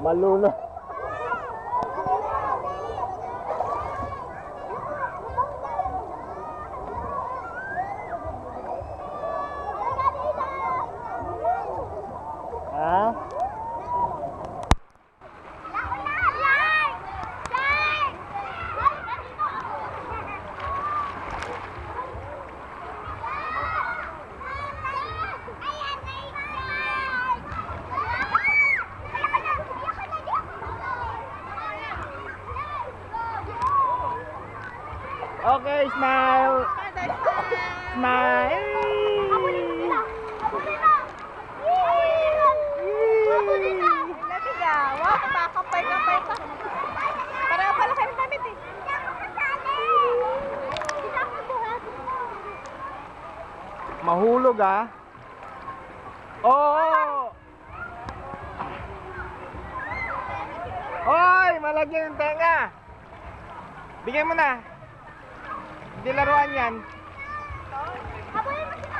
Maluno. Okay, smile. Smile. Mahulog ah. Oo. Hoy, malagyan yung tenga. Bigyan mo na. Hindi laruan yan. Habulin mo sila.